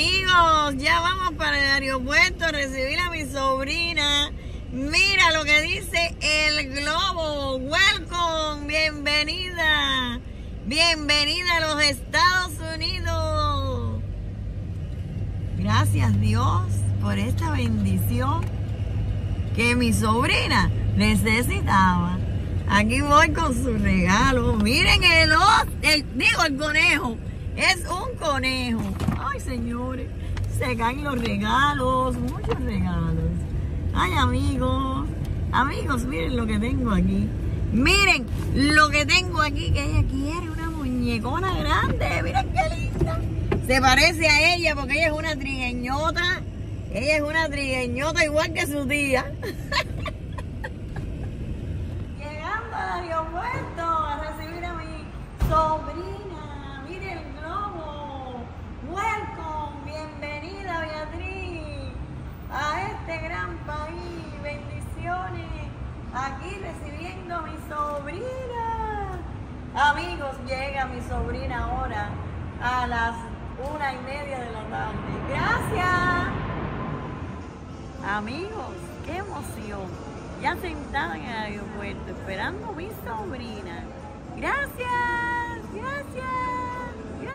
amigos, ya vamos para el aeropuerto a recibir a mi sobrina. Mira lo que dice el globo. Welcome, bienvenida. Bienvenida a los Estados Unidos. Gracias Dios por esta bendición que mi sobrina necesitaba. Aquí voy con su regalo. Miren el, os- el digo el conejo. Es un conejo. Señores, se caen los regalos, muchos regalos. Ay, amigos, amigos, miren lo que tengo aquí. Miren lo que tengo aquí que ella quiere, una muñecona grande. Miren qué linda. Se parece a ella porque ella es una trigueñota. Ella es una trigueñota igual que su tía. Llegando al aeropuerto a recibir a mi sobrina. Mire el globo. Welcome, bienvenida Beatriz a este gran país. Bendiciones. Aquí recibiendo a mi sobrina. Amigos, llega mi sobrina ahora a las una y media de la tarde. Gracias. Amigos, qué emoción. Ya sentada en el aeropuerto esperando a mi sobrina. Gracias.